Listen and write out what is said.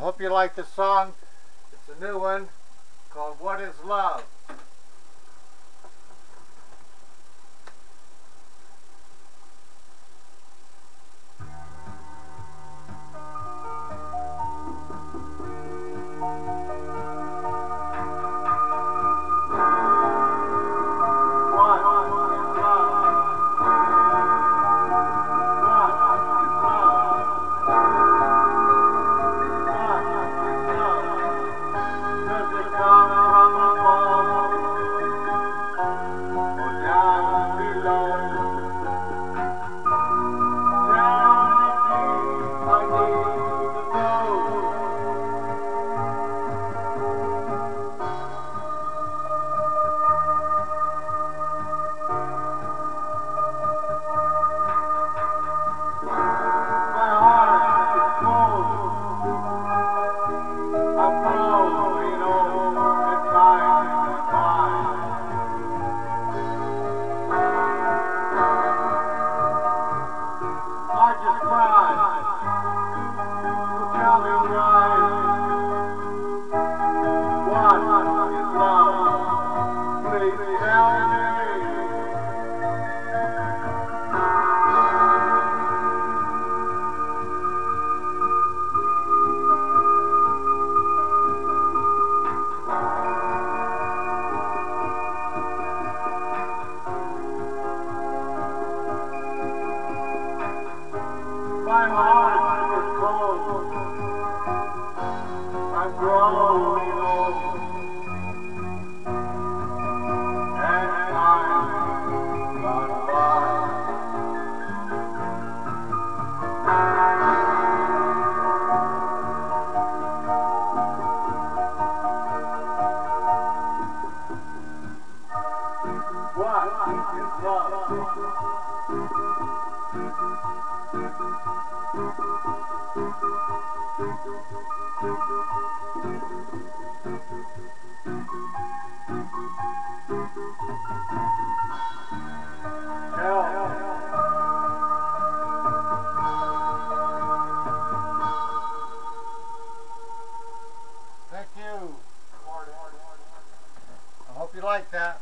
hope you like this song. It's a new one called What is Love? My heart is cold. I'm growing old. And time gone by. What Thank you. I hope you like that.